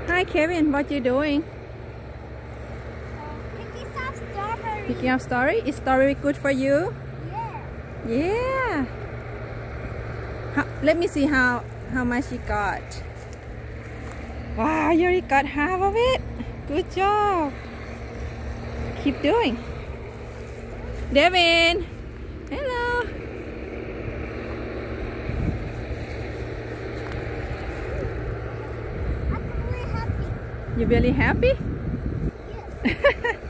Hi Kevin, what you doing? Picking some strawberries. Picking up story? Is story good for you? Yeah. Yeah. How, let me see how how much you got. Wow, you already got half of it. Good job. Keep doing. Devin. Hello. I'm really happy. You really happy? Yes.